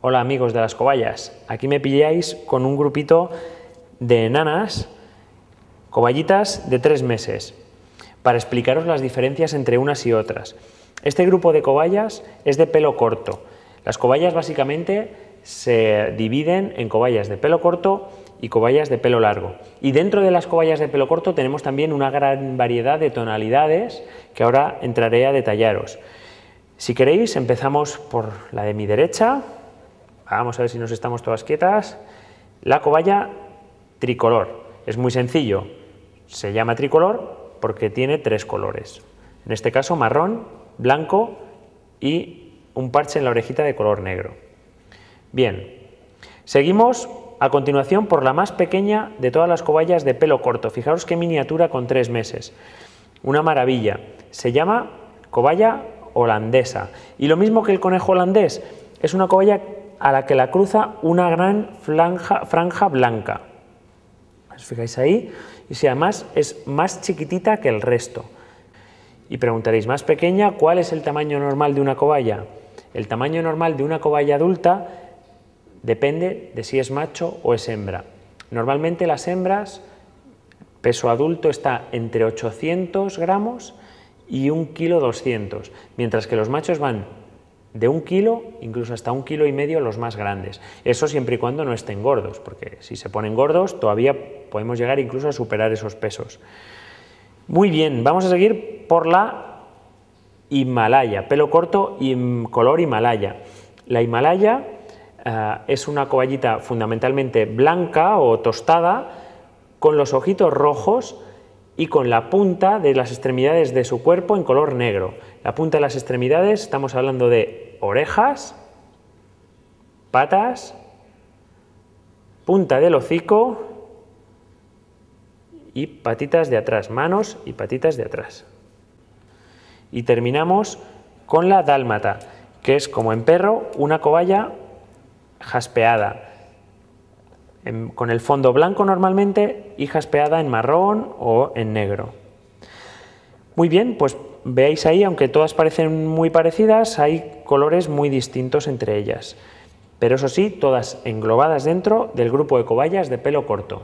Hola amigos de las cobayas, aquí me pilláis con un grupito de enanas, cobayitas de tres meses, para explicaros las diferencias entre unas y otras. Este grupo de cobayas es de pelo corto. Las cobayas básicamente se dividen en cobayas de pelo corto y cobayas de pelo largo. Y dentro de las cobayas de pelo corto tenemos también una gran variedad de tonalidades que ahora entraré a detallaros. Si queréis, empezamos por la de mi derecha. Vamos a ver si nos estamos todas quietas. La cobaya tricolor. Es muy sencillo. Se llama tricolor porque tiene tres colores. En este caso, marrón, blanco y un parche en la orejita de color negro. Bien, seguimos a continuación por la más pequeña de todas las cobayas de pelo corto. Fijaros qué miniatura con tres meses. Una maravilla. Se llama cobaya holandesa. Y lo mismo que el conejo holandés, es una cobaya a la que la cruza una gran franja, blanca. ¿Os fijáis ahí? Y si además es más chiquitita que el resto. Y preguntaréis, ¿más pequeña? ¿Cuál es el tamaño normal de una cobaya? El tamaño normal de una cobaya adulta Depende de si es macho o es hembra. Normalmente las hembras, peso adulto está entre 800 gramos y 1 kilo 200, mientras que los machos van de un kilo, incluso hasta un kilo y medio los más grandes. Eso siempre y cuando no estén gordos, porque si se ponen gordos todavía podemos llegar incluso a superar esos pesos. Muy bien, vamos a seguir por la Himalaya, pelo corto y color Himalaya. La Himalaya eh, es una cobayita fundamentalmente blanca o tostada, con los ojitos rojos y con la punta de las extremidades de su cuerpo en color negro. La punta de las extremidades, estamos hablando de orejas, patas, punta del hocico y patitas de atrás, manos y patitas de atrás. Y terminamos con la dálmata, que es como en perro una cobaya jaspeada, con el fondo blanco normalmente y jaspeada en marrón o en negro. Muy bien, pues veáis ahí, aunque todas parecen muy parecidas, hay colores muy distintos entre ellas. Pero eso sí, todas englobadas dentro del grupo de cobayas de pelo corto.